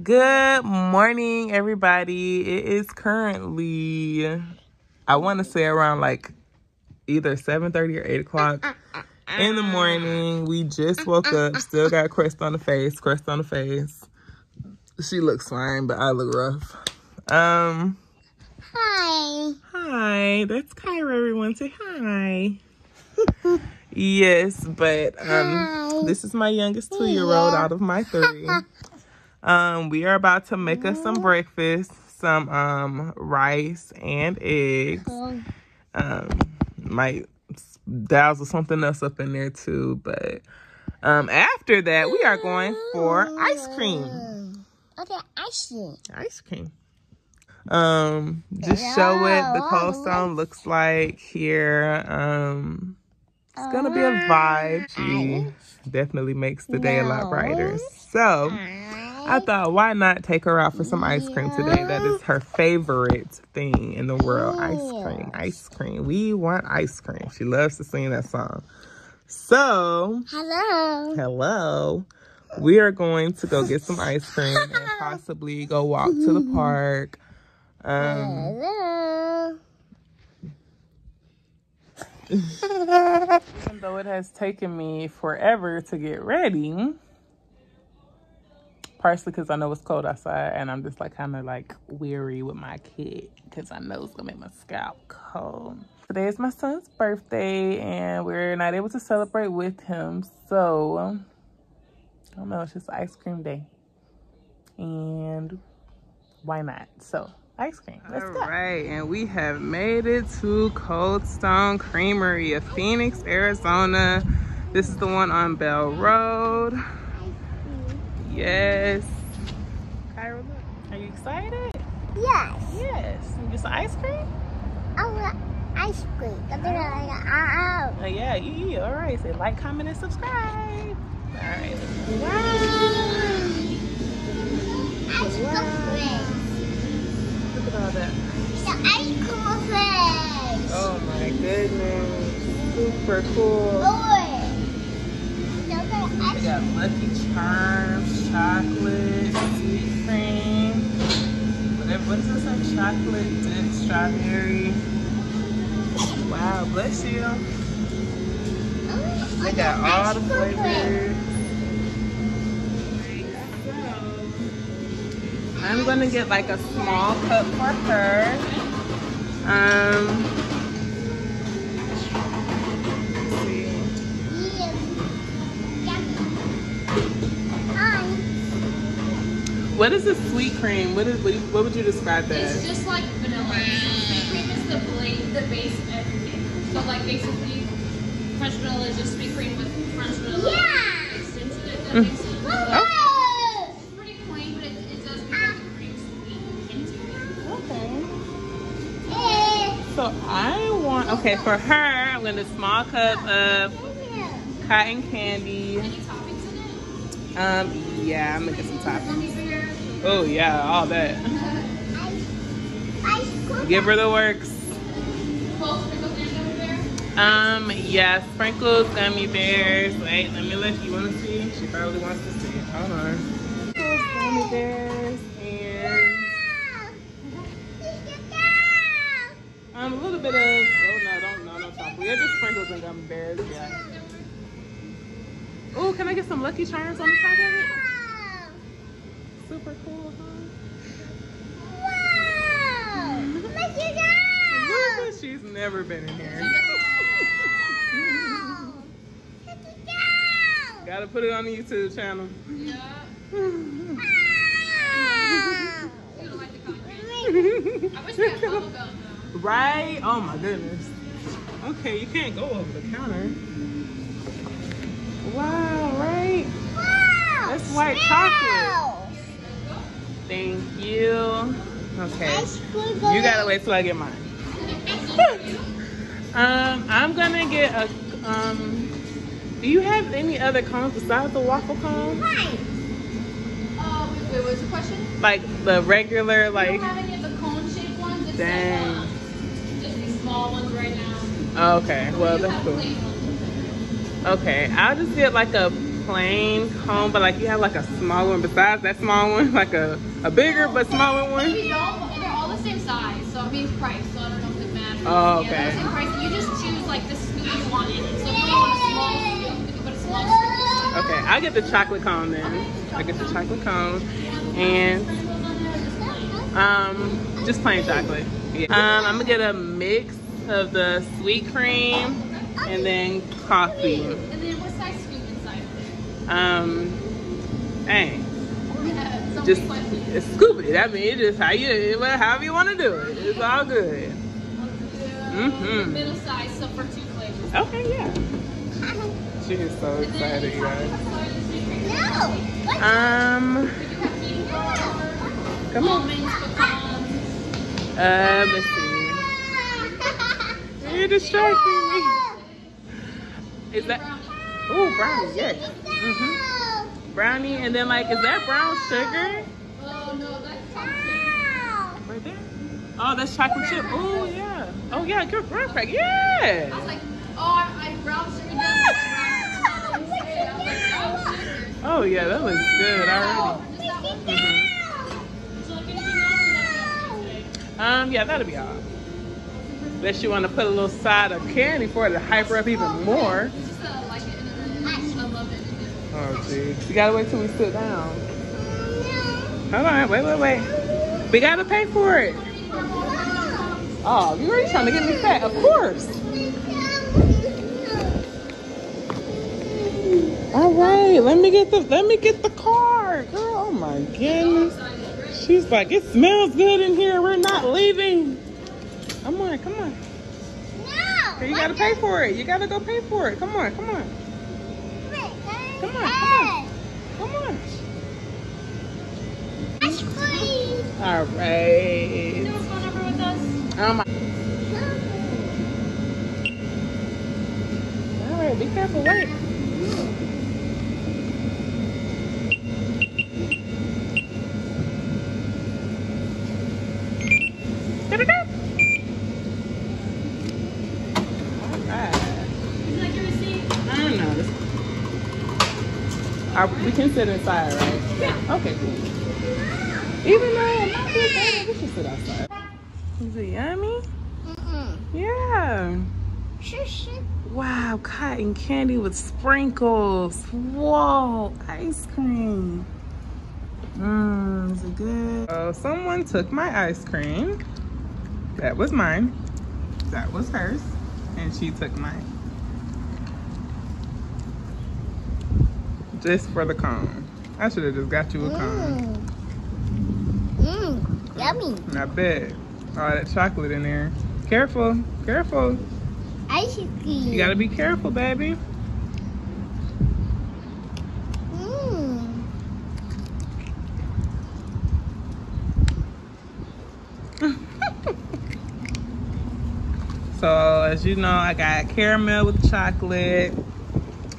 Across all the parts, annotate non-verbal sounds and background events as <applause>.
Good morning, everybody. It is currently, I want to say around like either 7.30 or 8 o'clock in the morning. We just woke up, still got crust on the face, crust on the face. She looks fine, but I look rough. Um, Hi. hi, that's Kyra, everyone. Say hi. <laughs> yes, but um, Hi. this is my youngest two-year-old Yeah. out of my three. Um, we are about to make us some breakfast, some um rice and eggs. Um, might dazzle something else up in there too, but um after that we are going for ice cream. Okay, ice cream. Ice cream. Um, just show what the cold stone looks like here. Um, it's gonna be a vibe. She definitely makes the day a lot brighter. So. I thought, why not take her out for some ice cream today? That is her favorite thing in the world. Ice cream, ice cream. We want ice cream. She loves to sing that song. So, Hello. hello. We are going to go get some ice cream and <laughs> possibly go walk to the park. Um, Hello. <laughs> even though it has taken me forever to get ready, partially because I know it's cold outside and I'm just like kind of like weary with my kid because I know it's gonna make my scalp cold. Today is my son's birthday and we're not able to celebrate with him, so I don't know, it's just ice cream day. And why not? So ice cream. Let's All go. Right, and we have made it to Cold Stone Creamery of Phoenix, Arizona. This is the one on Bell Road. Yes. Kyra, look. Are you excited? Yes. Yes. You get some ice cream? I want ice cream. I'm gonna oh. like, ow. Oh, yeah, yeah, yeah. All right. Say like, comment, and subscribe. All right. Wow. Ice cream. Look at all that. The ice cream face. Oh, my goodness. Super cool. Boy. Look We got Lucky Charms, chocolate dip, strawberry. Wow, bless you. They got all the flavors. I'm gonna get like a small cup for her. Um, What is this sweet cream? What is what, what would you describe that? It's just like vanilla. Sweet cream is the blade, the base of everything. So like basically, French vanilla is just sweet cream with French vanilla Yeah. mixed into it. That Mm. makes it Oh. it's pretty plain, but it, it does become pretty sweet into it. Okay. So I want okay for her. I'm gonna a small cup of cotton candy. Any toppings in it? Um, yeah, I'm gonna get some toppings. Oh yeah, all that. Give her the works. Um, yeah, sprinkles, gummy bears. Wait, let me let you wanna see. She probably wants to see. Hold on. Sprinkles, gummy bears, and um, a little bit of. Oh no, don't no no chocolate. Yeah, just sprinkles and gummy bears. Yeah. Oh, can I get some Lucky Charms on the side of it? Super cool, huh? Wow! Look, She's never been in here. Gotta put it on the YouTube channel. Yeah. You don't like the. I wish we had bubble gum though. right? Oh my goodness. Okay, you can't go over the counter. Wow, right? Wow! That's white chocolate. Thank you. Okay. You gotta wait till I get mine. <laughs> Um, I'm gonna get a um. Do you have any other cones besides the waffle cone? Uh, wait, the question? Like the regular, like. don't have any of the cone-shaped ones. It's Dang. Like, um, just these small ones right now. Okay, well that's cool. Okay, I'll just get like a plain cone, but like you have like a small one besides that small one, <laughs> like a, a bigger but smaller one? If you don't, they're all the same size, so it means price, so I don't know if it matters. Oh, okay. the same price. You just choose like the scoop you want in it. So if you want a small scoop, you can put a small scoop. Okay, I get the chocolate cone then. I get the chocolate cone and um just plain chocolate. Yeah. Um, I'm gonna get a mix of the sweet cream and then coffee. And then what size scoop inside of it? Um, dang. Yeah, so just many questions. it's scoop it. I mean, it's just how you, well, however you want to do it. It's all good. Mm-hmm. Middle size, so for two flavors. Okay, yeah. <laughs> She is so excited, you guys. inside the sweet cream, No. Um, we do have medium bar, come on. almonds. Uh, let's see. <laughs> You're distracting me. Is that? Ooh, brownie, yes. hmm Brownie, and then like, is that brown sugar Oh no, that's chocolate. right there? Oh, that's chocolate chip. Oh yeah. Oh yeah, good brown crack. Yeah. I was like, oh, I, brown sugar. Oh yeah, that looks good already. Today? Um, yeah, that'll be all. Unless you want to put a little side of candy for it to hype her up even more. Just uh, like it and then I love it. You gotta wait till we sit down. Hold on, wait, wait, wait. We gotta pay for it. Oh, you already trying to get me fat? Of course. All right, let me get the let me get the card, girl. Oh my goodness. She's like, it smells good in here. We're not leaving. Come on, come on. Here, you gotta pay for it. You gotta go pay for it. Come on, come on, come on, come on, come on. Ice cream. All right. Do a phone number with us. Oh my. All right, be careful. Wait. Get it up. All right. Would you like your receipt? I don't know. This- Are, we can sit inside, right? Yeah. Okay, cool. Even though it might be better, we should sit outside. Is it yummy? Mm-mm. Yeah. Shush. Wow, cotton candy with sprinkles. Whoa, ice cream. Mmm, is it good? Oh, someone took my ice cream. That was mine. That was hers. And she took mine. Just for the cone. I should have just got you a cone. Mmm. Yummy. I bet. All that chocolate in there. Careful, careful. Ice cream. You gotta be careful, baby. Mmm. <laughs> So as you know, I got caramel with chocolate,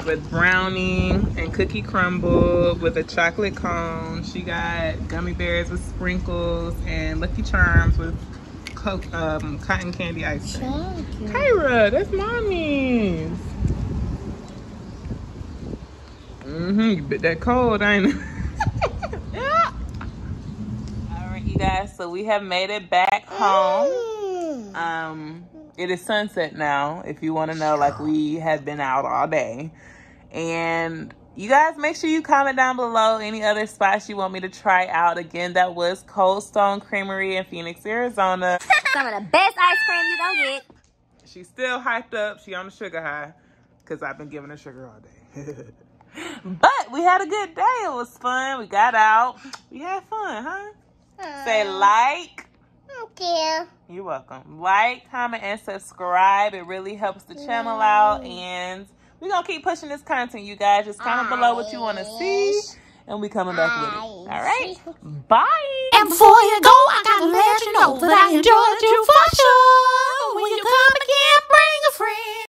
with brownie and cookie crumble with a chocolate cone. She got gummy bears with sprinkles and Lucky Charms with co- um, cotton candy ice cream. Kyra, that's mommy's. Mm-hmm, you bit that cold, ain't it? yeah. <laughs> All right, you guys, so we have made it back home. Mmm. Um, it is sunset now. If you want to know, like we have been out all day, and you guys make sure you comment down below any other spots you want me to try out. Again, that was Cold Stone Creamery in Phoenix, Arizona. <laughs> Some of the best ice cream you gonna get. She's still hyped up. She on the sugar high because I've been giving her sugar all day. <laughs> but we had a good day. It was fun. We got out. We had fun, huh? Say uh. like. Thank you. You're welcome. Like, comment, and subscribe. It really helps the channel out. And we're going to keep pushing this content, you guys. Just comment below what you want to see. And we coming back with it. All right? Bye. And before you go, I gotta let you know that I enjoyed you for sure. When you come again, bring a friend.